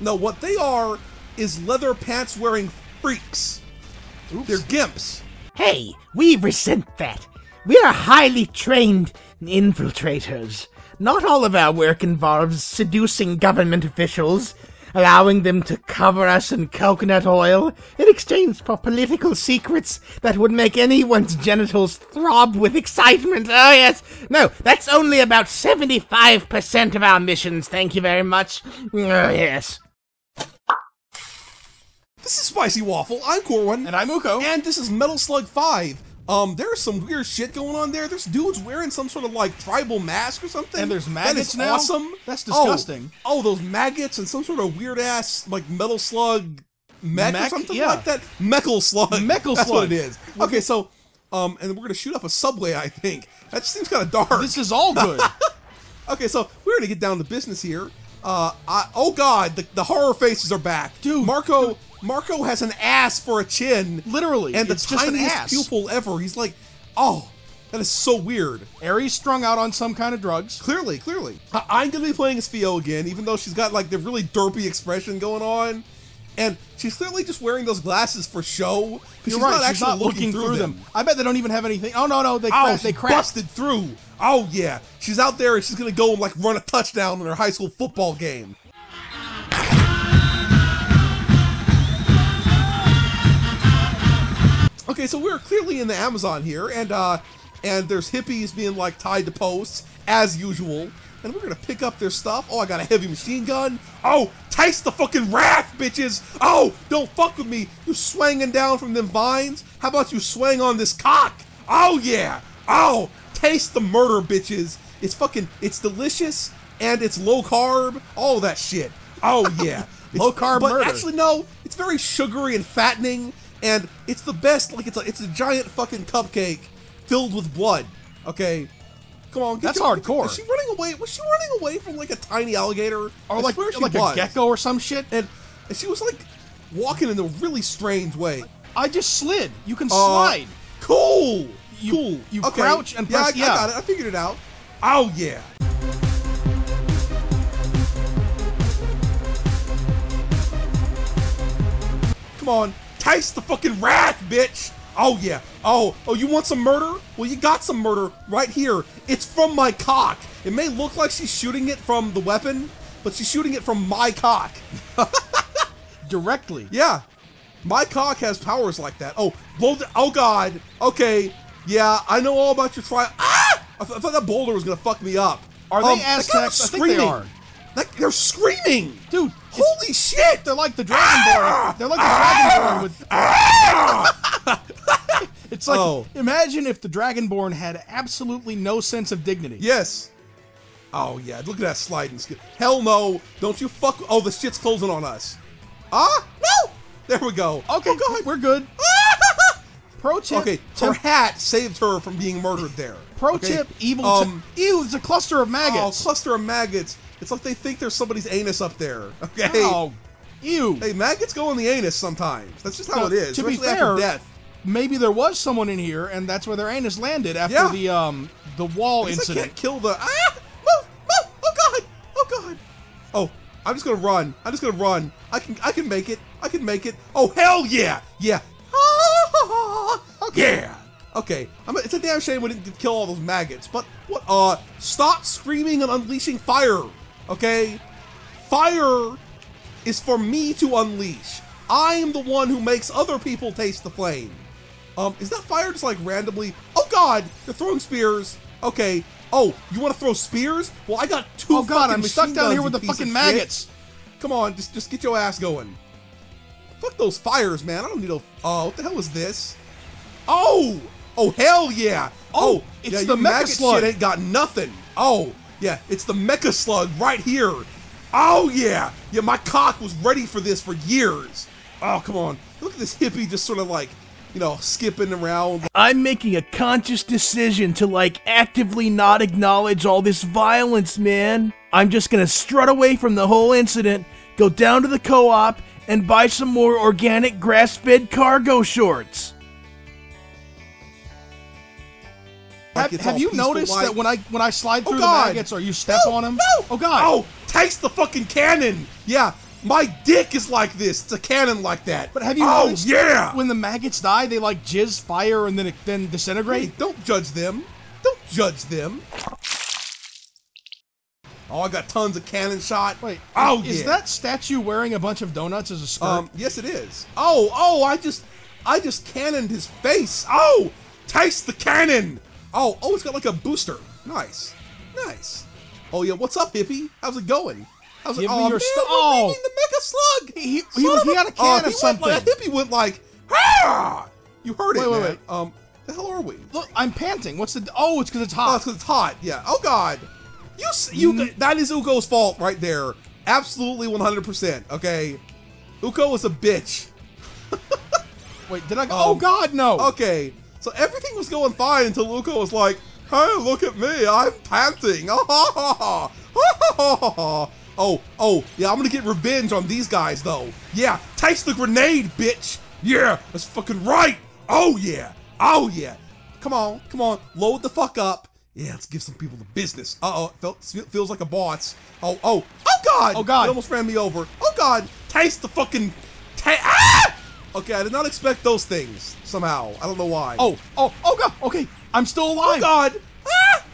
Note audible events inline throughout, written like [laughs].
No, what they are is leather pants wearing freaks. Oops. They're gimps. Hey, we resent that. We are highly trained infiltrators. Not all of our work involves seducing government officials, allowing them to cover us in coconut oil in exchange for political secrets that would make anyone's genitals throb with excitement. Oh, yes. No, that's only about 75% of our missions, thank you very much. Oh, yes. This is Spicy Waffle. I'm Corwin. And I'm Uko. And this is Metal Slug 5. Um, there's some weird shit going on there. There's dudes wearing some sort of like tribal mask or something. And there's maggots is now? Awesome. That's Oh, disgusting. Oh, those maggots and some sort of weird ass like Metal Slug mech, or something Yeah. like that. Meckle Slug. Meckle [laughs] That's Slug. what it is. Okay, so um, and we're gonna shoot up a subway. I think that just seems kind of dark. This is all good. [laughs] Okay, so we're gonna get down to business here. Uh, I, oh god, the, the horror faces are back, Dude, Marco, Marco has an ass for a chin, Literally, and the it's an tiniest ass. pupil ever. He's like, oh, that is so weird. Aries strung out on some kind of drugs. Clearly, clearly, I, I'm gonna be playing as Fio again, even though she's got like the really derpy expression going on, and she's clearly just wearing those glasses for show. You're she's right. not she's actually not looking through them. them. I bet they don't even have anything. Oh no, no, they Oh, they she cracked. busted through. Oh yeah, she's out there and she's gonna go and like run a touchdown in her high school football game. Okay, so we're clearly in the Amazon here, and uh, and there's hippies being like tied to posts as usual, and we're gonna pick up their stuff. Oh, I got a heavy machine gun. Oh, taste the fucking wrath, bitches. Oh, don't fuck with me. You swinging down from them vines? How about you swing on this cock? Oh yeah. Oh, taste the murder, bitches. It's fucking, it's delicious and it's low carb. All that shit. Oh yeah. [laughs] Low carb but murder. Actually, no. It's very sugary and fattening, and it's the best. Like it's a, it's a giant fucking cupcake filled with blood. Okay. Come on, get That's your- hardcore. Is she running away? Was she running away from like a tiny alligator? or like like was. a gecko or some shit. And, and she was like walking in a really strange way. I just slid. You can Uh, slide. Cool. You- cool. you Okay. crouch and yeah, I, yeah. I got it. I figured it out. Oh yeah. Come on, taste the fucking wrath, bitch. Oh yeah. Oh, oh, you want some murder? Well, you got some murder right here. It's from my cock. It may look like she's shooting it from the weapon, but she's shooting it from my cock. [laughs] Directly. Yeah. My cock has powers like that. Oh, blow oh god. Okay. Yeah, I know all about your trial. Ah! I, I thought that boulder was gonna fuck me up. Are they Um, was Aztecs? I think they are. Like, they're screaming, Dude, Holy shit! They're like the Dragonborn. They're like the Dragonborn with. [laughs] it's like Oh. imagine if the Dragonborn had absolutely no sense of dignity. Yes. Oh yeah, look at that sliding skill. Hell no! Don't you fuck. Oh, the shit's closing on us. Ah no! There we go. Okay, Oh, God. we're good. [laughs] Pro tip. Okay, her hat saved her from being murdered there. Pro Okay? tip: evil. Um, ew, it's a cluster of oh, maggots. cluster of maggots. It's like they think there's somebody's anus up there. [laughs] Okay. Oh, ew. Hey, maggots go in the anus sometimes. That's just how Now, it is. To be fair, after death. maybe there was someone in here, and that's where their anus landed after Yeah. the um the wall least I incident. can't kill the. Ah! Move! Move! Oh god! Oh god! Oh, I'm just gonna run. I'm just gonna run. I can. I can make it. I can make it. Oh hell yeah! Yeah. [laughs] Yeah. Okay. I'm, it's a damn shame we didn't kill all those maggots. But what? Uh, stop screaming and unleashing fire. Okay. Fire is for me to unleash. I am the one who makes other people taste the flame. Um, is that fire just like randomly? Oh God, they're throwing spears. Okay. Oh, you want to throw spears? Well, I got two. Oh god, I'm stuck down here with the fucking of shit. maggots. Come on, just just get your ass going. Fuck those fires, man. I don't need a. Oh, what the hell is this? Oh, oh hell yeah. Oh, it's yeah, the Mecha maggot Slug. Shit ain't got nothing. Oh, yeah, it's the mecha slug right here. Oh yeah, yeah. My cock was ready for this for years. Oh come on, look at this hippie just sort of like, you know, skipping around. I'm making a conscious decision to like actively not acknowledge all this violence, man. I'm just gonna strut away from the whole incident, go down to the co op, and buy some more organic grass fed cargo shorts. Like Have, have you noticed like- that when I when I slide Oh through the maggots or you step No, on them? No! Oh god! Oh, taste the fucking cannon! Yeah. My dick is like this. It's a cannon like that. But have you Oh noticed yeah. when the maggots die, they like jizz fire and then it, then disintegrate? Hey, don't judge them. Don't judge them. Oh, I got tons of cannon shot. Wait, oh is yeah. that statue wearing a bunch of donuts as a skirt? Um, yes, it is. Oh, oh, I just, I just cannoned his face. Oh, taste the cannon. Oh, oh, it's got like a booster. Nice, nice. Oh yeah, what's up, hippie? How's it going? How's it? Give me oh, man, st- oh. the mega slug. He- he- Son he had a can oh, of he went something. like- hippie went like, ah! You heard it, Wait, wait, man. wait. Um, the hell are we? Look, I'm panting. What's the? Oh, it's because it's Oh, hot. it's 'cause it's hot. Yeah. Oh God. You you Mm. that is Uko's fault right there. Absolutely 100%. Okay. Uko is a bitch. [laughs] Wait, did I? go? oh God, no. Okay. So everything was going fine until Uko was like, "Hey, look at me. I'm panting." oh, oh, yeah, I'm going to get revenge on these guys though. Yeah, taste the grenade, bitch. Yeah, that's fucking right. Oh yeah. Oh yeah. Come on, come on. Load the fuck up. Yeah, let's give some people the business. Uh-oh, felt, feels like a boss. Oh, oh, oh God! Oh, God. It almost ran me over. Oh God! Taste the fucking... Ta- ah! Okay, I did not expect those things, somehow. I don't know why. Oh, oh, oh God. Okay, I'm still oh alive. God! Ah!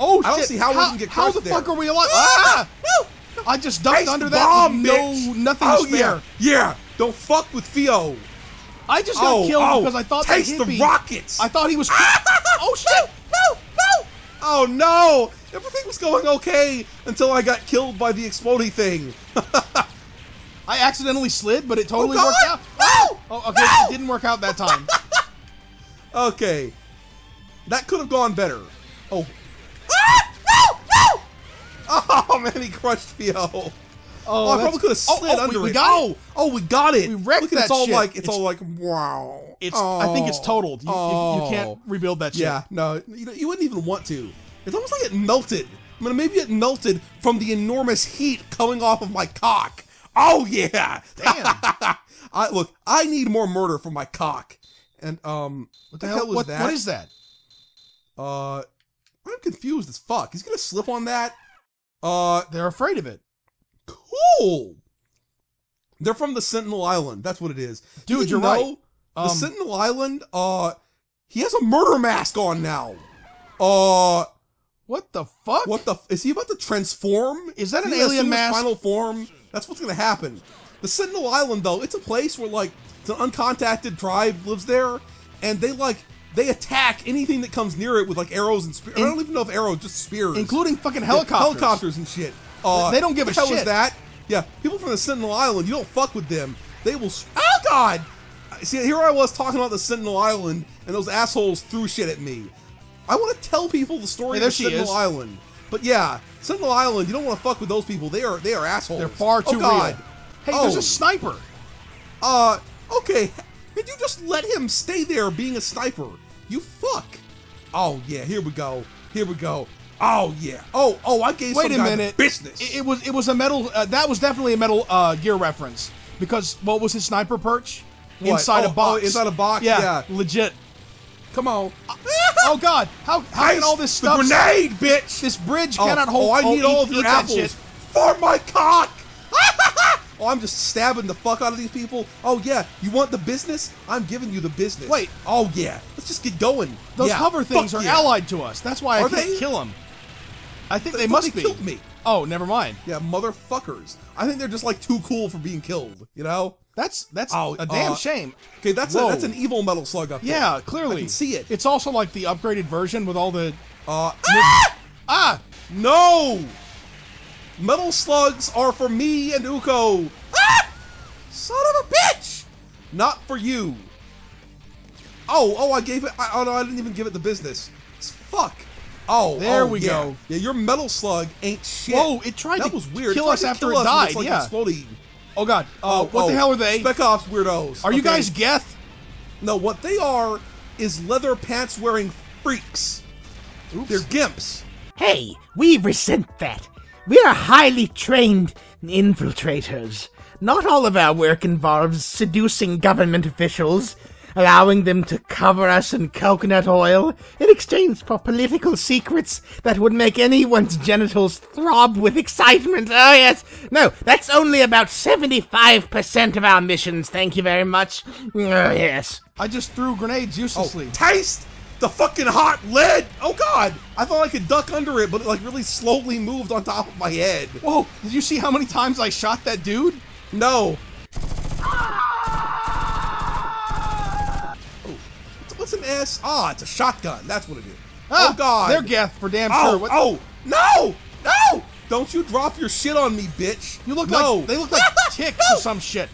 Oh I don't shit. see how we can get How the there. fuck are we alive? Ah! Ah! I just ducked Taste under that bomb, no bitch. nothing oh, spare. Yeah, yeah. Don't fuck with Fio. I just got Oh, killed oh, because I thought taste that the rockets. I thought he was. [laughs] oh shit! No, no! Oh no! Everything was going okay until I got killed by the exploding thing. [laughs] I accidentally slid, but it totally oh, worked out. Oh, okay, No! it didn't work out that time. [laughs] Okay. That could have gone better. Oh. Ah! No! No! Oh man, he crushed Fio. Oh, I probably could have oh, slid oh, we- under we it. got oh, it. oh, we got it. We wrecked Look at that it's all shit. like it's, It's- all like wow. It's. I think it's Oh. totaled. You, you, you can't Oh. rebuild that shit. Yeah, no, you, you wouldn't even want to. It's almost like it melted. I mean, maybe it melted from the enormous heat coming off of my cock. Oh yeah, Damn. [laughs] I look. I need more murder for my cock. And um, what the, hell, was what, that? What is that? Uh, I'm confused as fuck. He's gonna slip on that. Uh, They're afraid of it. cool. They're from the Sentinel Island. That's what it is. Dude, you you're know right. The Um, Sentinel Island. Uh, he has a murder mask on now. Uh, What the fuck? what the? f- Is he about to transform? Is that an alien mask? Final form. That's what's gonna happen. The Sentinel Island, though, it's a place where like it's an uncontacted tribe lives there, and they like they attack anything that comes near it with like arrows and spears. I don't even know if arrows, just spears, Including fucking Yeah, helicopters. helicopters and shit. Uh, They don't give what a the hell is that? Yeah, people from the Sentinel Island, you don't fuck with them. They will. s- Oh God! See, here I was talking about the Sentinel Island, and those assholes threw shit at me. I want to tell people the story Hey, of Sentinel is. Island, but yeah, Sentinel Island, you don't want to fuck with those people. They are they are assholes. They're far too oh, too God. real. Hey, oh, there's a sniper. uh, okay. Did you just let him stay there being a sniper? You fuck. Oh yeah, here we go. Here we go. Oh yeah. Oh oh, I gave Wait some a minute. business. It, it was it was a metal. Uh, that was definitely a metal uh, gear reference because what was his sniper perch? What? Inside Oh, a box. oh, inside a box, Yeah, yeah. legit. Come on. [laughs] Oh God! How how can all this stuff? the grenade, bitch. This bridge oh, cannot hold. Oh, I need all of your apples shit. for my cock. Oh, I'm just stabbing the fuck out of these people. Oh yeah, you want the business? I'm giving you the business. Wait. Oh yeah. Let's just get going. Those Yeah, hover things fuck are yeah. allied to us. That's why I Are can't they? kill them. I think they But must they be. killed me. Oh, never mind. Yeah, motherfuckers. I think they're just like too cool for being killed. You know? That's that's Oh, a damn uh, shame. Okay, that's a, that's an evil metal slug up there. Yeah, clearly I can see it. It's also like the upgraded version with all the Uh, ah! ah. No! Metal slugs are for me and Uko. Ah! Son of a bitch! Not for you. Oh, oh, I gave it. I, oh no, I didn't even give it the business. It's fuck. Oh, There oh, we yeah. go. Yeah, your metal slug ain't shit. Whoa, it tried that to was weird. kill tried us after kill it us died, like yeah. exploding. Oh God. Oh, what the oh, hell are they? Spec Ops weirdos. Are you guys Geth? No, what they are is leather pants wearing freaks. Oops. They're gimps. Hey, we resent that. We are highly trained infiltrators. Not all of our work involves seducing government officials, allowing them to cover us in coconut oil in exchange for political secrets that would make anyone's genitals throb with excitement. Oh, yes. No, that's only about 75% of our missions. Thank you very much. Oh, yes. I just threw grenades Oh, uselessly. taste the fucking hot lead. Oh god, I thought I could duck under it, but it like really slowly moved on top of my head. Whoa! Did you see how many times I shot that dude? No. Oh, what's- what's an S? Ah, it's a shotgun. That's what it is. Ah, oh god. they're Geth for damn Oh, sure. What- oh, no, no! Don't you drop your shit on me, bitch. You look no. like they look like [laughs] ticks or some shit.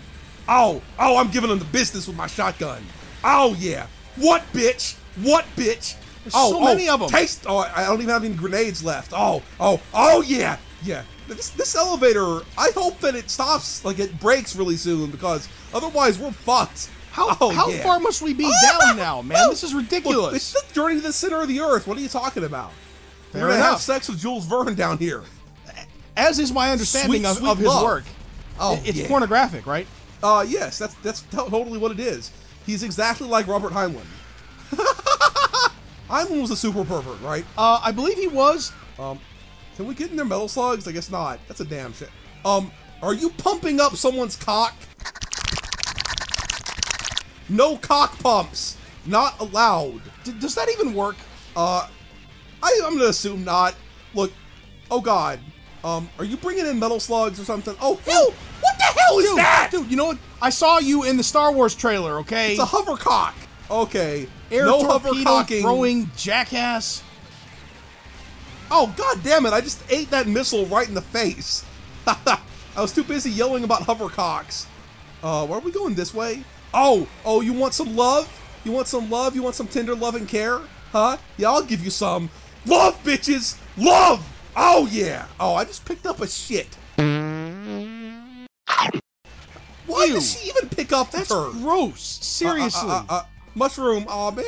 Oh, oh, I'm giving them the business with my shotgun. Oh yeah. What bitch? What bitch? There's oh, so oh, many of 'em. Taste. Oh, I don't even have any grenades left. Oh, oh, oh yeah, yeah. This this elevator. I hope that it stops, like it breaks really soon, because otherwise we're fucked. How oh, how yeah. far must we be down [laughs] now, man? This is Look, ridiculous. it's the journey to the center of the earth. What are you talking about? Fair We're gonna have sex with Jules Verne down here. As is my understanding Sweet, of, sweet of his love. work. Oh, it's yeah. pornographic, right? Uh, yes, that's that's totally what it is. He's exactly like Robert Heinlein. [laughs] Heinlein was a super pervert, right? Uh, I believe he was. Um, can we get in their metal slugs? I guess not. That's a damn shit. Um, are you pumping up someone's cock? No cock pumps. Not allowed. D- does that even work? Uh, I, I'm gonna assume not. Look, oh god. Um, are you bringing in metal slugs or something? Oh hell! What the hell is Dude, that? dude, you know what? I saw you in the Star Wars trailer. Okay, It's a hover cock. Okay. Air no torpedo throwing jackass. Oh god damn it! I just ate that missile right in the face. [laughs] I was too busy yelling about hovercocks. Uh, where are we going this way? Oh, oh, you want some love? You want some love? You want some tender love and care? Huh? Yeah, I'll give you some. Love, bitches! Love! Oh yeah! Oh, I just picked up a shit. Why Ew. does she even pick up That's her? gross. Seriously. Uh, uh, uh, mushroom. Oh man,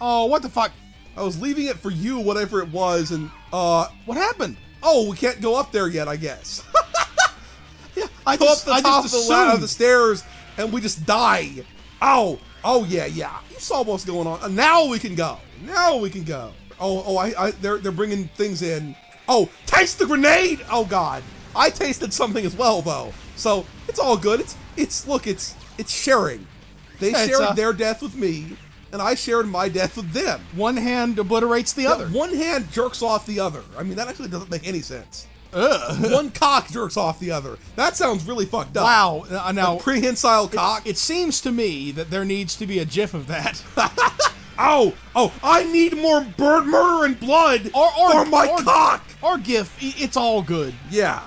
oh, what the fuck? I was leaving it for you, whatever it was, and uh, What happened? oh, we can't go up there yet, I guess. [laughs] Yeah, I go just, up the I top just of the, ladder, of the stairs, and we just die. Oh, oh yeah, yeah. You saw what's going on. Now we can go. Now we can go. Oh, oh, I, I, they're they're bringing things in. Oh, taste the grenade. Oh God, I tasted something as well though. So it's all good. It's it's look, it's it's sharing. They Yeah, shared uh, their death with me, and I shared my death with them. One hand obliterates the other. One hand jerks off the other. I mean, that actually doesn't make any sense. Ugh. One cock jerks off the other. That sounds really fucked up. Wow. Uh, now, A prehensile cock. it seems to me that there needs to be a GIF of that. [laughs] oh, oh! I need more bird murder and blood Or- or- for my or- cock. or GIF. It's all good. Yeah.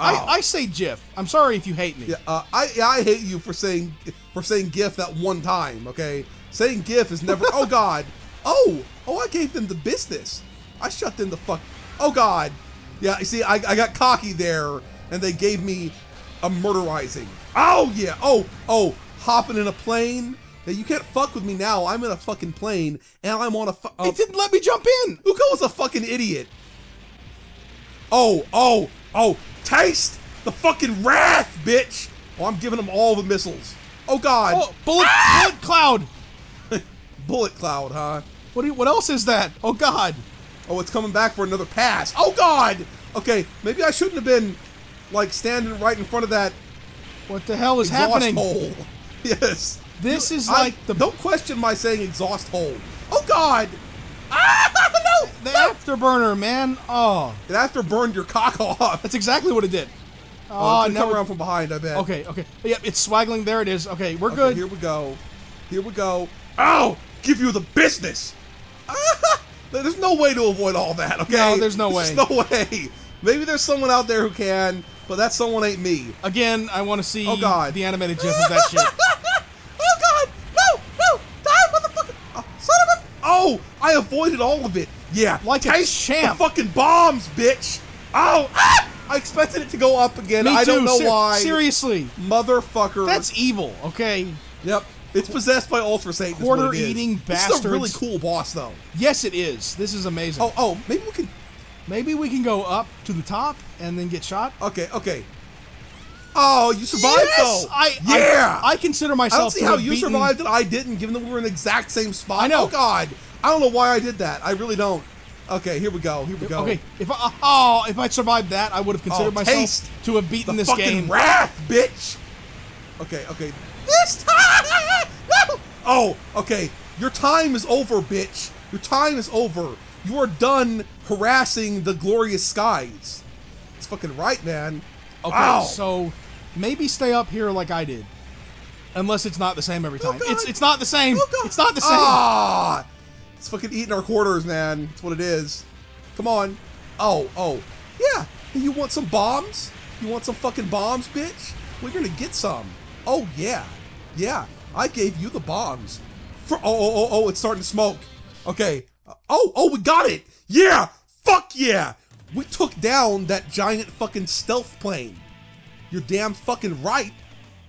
Oh. I, I say GIF. I'm sorry if you hate me. yeah, uh, I I hate you for saying for saying GIF that one time. Okay, saying GIF is never. oh God. Oh, oh! I gave them the business. I shut them the fuck. Oh God. Yeah. You see, I, I got cocky there, and they gave me a murderizing. Oh yeah. Oh oh! Hopping in a plane. Yeah, you can't fuck with me now. I'm in a fucking plane, and I'm on a. Fu- It didn't let me jump in. Uko was a fucking idiot. Oh, oh, oh, taste the fucking wrath, bitch. Oh, I'm giving them all the missiles. Oh, God. Oh, bullet, Ah! bullet cloud. [laughs] Bullet cloud, huh? What, do you, what else is that? Oh, God. Oh, it's coming back for another pass. Oh, God. Okay, maybe I shouldn't have been, like, standing right in front of that What the hell is exhaust happening? hole. [laughs] Yes. This is I- like the, Don't question my saying exhaust hole. Oh, God. Ah, [laughs] no. the no. afterburner, man. Oh, It after burned your cock [laughs] off. that's exactly what it did. Oh, gonna come around from behind, I bet. Okay, okay. Yep, it's swaggling. There it is. Okay, we're Okay, good. Here we go. Here we go. Ow! Give you the business. [laughs] there's no way to avoid all that. Okay. No, there's no way. There's no way. Maybe there's someone out there who can, but that someone ain't me. Again, I want to see Oh, God. the animated GIF of that shit. oh God! No! No! Die, motherfucker! Oh, son of a! Oh! I avoided all of it. Yeah. Like a taste champ. The fucking bombs, bitch. Oh! Ah! I expected it to go up again. Me I don't know ser- why. Seriously, Motherfucker. that's evil. Okay. Yep. It's possessed by Ultra Satan. what it is. Quarter-eating This is a really cool boss, though. Yes, it is. This is amazing. Oh, oh, maybe we can. Maybe we can go up to the top and then get shot. Okay, okay. Oh, you survived Yes! though. I, yeah. I, I consider myself. I don't see how you beaten- survived and I didn't, given that we were in the exact same spot. I know. Oh God, I don't know why I did that. I really don't. Okay, here we go. Here we go. Okay, if I oh if I survived that, I would have considered Oh, myself to have beaten the this fucking game. wrath, bitch. Okay, okay. This time. No. [laughs] Oh, okay. Your time is over, bitch. Your time is over. You are done harassing the glorious skies. It's fucking right, man. Okay, Wow. so maybe stay up here like I did, unless it's not the same every time. God. it's it's not the same. Oh. It's not the same. Ah, it's fucking eating our quarters, man. That's what it is. Come on. Oh, oh, yeah. You want some bombs? You want some fucking bombs, bitch? We're gonna get some. Oh yeah, yeah. I gave you the bombs. For oh oh oh oh, it's starting to smoke. Okay. Uh, Oh oh, we got it. Yeah. Fuck yeah. We took down that giant fucking stealth plane. You're damn fucking right.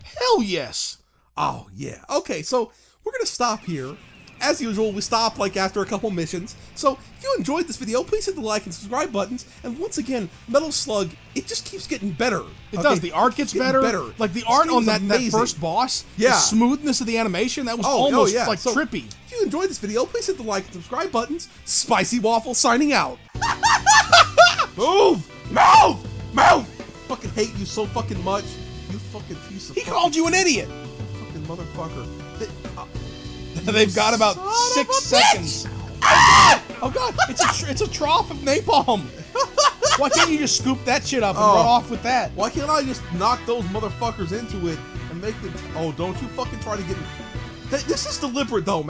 Hell yes. Oh yeah. Okay, so we're gonna stop here. As usual, we stop like after a couple missions. So if you enjoyed this video, please hit the like and subscribe buttons. And once again, Metal Slug, it just keeps getting better. It Okay? does. The art gets better. better. Like the This art on that, that first boss. Yeah. The smoothness of the animation. That was Oh, oh almost oh, yeah. like So, trippy. If you enjoyed this video, please hit the like and subscribe buttons. Spicy Waffle signing out. [laughs] move! Move! Move! Fucking hate you so fucking much. You fucking piece of He fucking, called you an idiot. fucking motherfucker. Th- [laughs] They've got about six seconds. Ah! Oh god, it's a tr- it's a trough of napalm. Why can't you just scoop that shit up and Oh. run off with that? Why can't I just knock those motherfuckers into it and make them? Oh, don't you fucking try to get. Th- This is deliberate, though, man.